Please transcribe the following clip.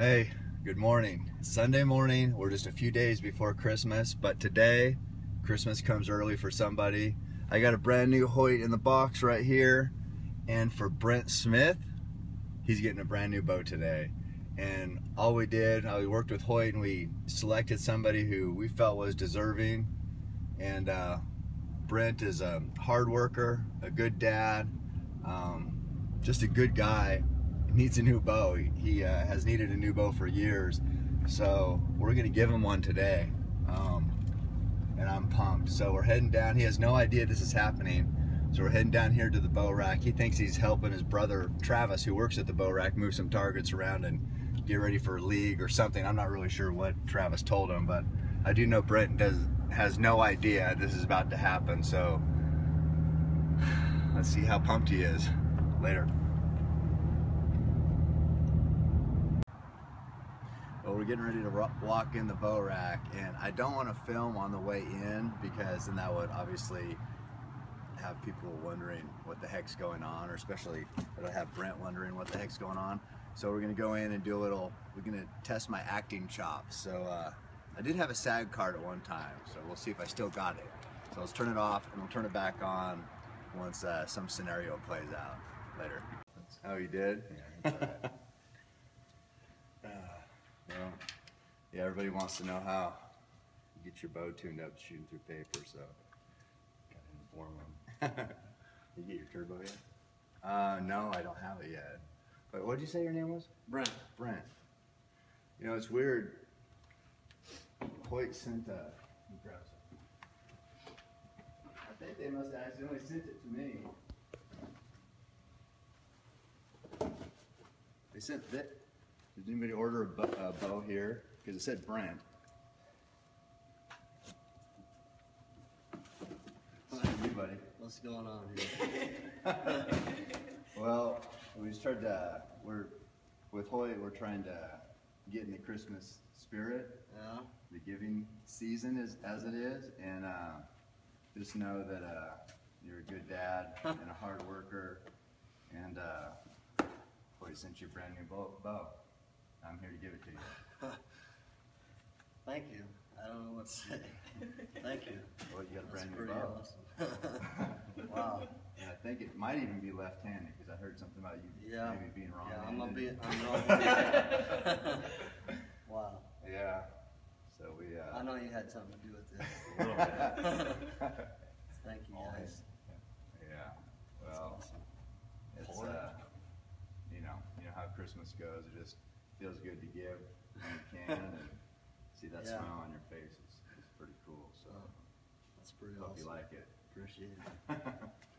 Hey, good morning. Sunday morning. We're just a few days before Christmas, but today, Christmas comes early for somebody. I got a brand new Hoyt in the box right here, and for Brent Smith, he's getting a brand new boat today. And all we did, uh, we worked with Hoyt and we selected somebody who we felt was deserving. And uh, Brent is a hard worker, a good dad, um, just a good guy needs a new bow. He uh, has needed a new bow for years. So we're gonna give him one today. Um, and I'm pumped. So we're heading down. He has no idea this is happening. So we're heading down here to the bow rack. He thinks he's helping his brother Travis, who works at the bow rack, move some targets around and get ready for a league or something. I'm not really sure what Travis told him, but I do know Brent does has no idea this is about to happen. So let's see how pumped he is. Later. We're getting ready to walk in the bow rack, and I don't want to film on the way in because then that would obviously have people wondering what the heck's going on, or especially it'll have Brent wondering what the heck's going on. So we're gonna go in and do a little. We're gonna test my acting chops. So uh, I did have a SAG card at one time, so we'll see if I still got it. So let's turn it off and we'll turn it back on once uh, some scenario plays out later. How you did? Yeah. Well, yeah, everybody wants to know how you get your bow tuned up shooting through paper, so gotta inform them. you get your turbo yet? Uh, no, I don't have it yet. But what did you say your name was? Brent. Brent. You know, it's weird. Hoyt sent a. I think they must have accidentally sent it to me. They sent that. Did anybody order a bow, a bow here? Because it said brand. Hi. You, buddy. What's going on here? well, we just tried to, we're, with Hoyt, we're trying to get in the Christmas spirit. Yeah. The giving season is as it is, and uh, just know that uh, you're a good dad and a hard worker, and uh, Hoyt sent you a brand new bow. bow. I'm here to give it to you. Thank you. I don't know what to say. Thank you. Well, you got a brand That's new bow. Awesome. wow. Yeah, I think it might even be left-handed because I heard something about you yeah. maybe being wrong. Yeah, I'm gonna be. I'm wow. Yeah. So we. Uh, I know you had something to do with this. A little bit. Thank you guys. Yeah. Well, awesome. it's uh, you know, you know how Christmas goes. It just feels good to give when you can and see that yeah. smile on your face. It's, it's pretty cool. So oh, that's pretty hope awesome. you like it. Appreciate it.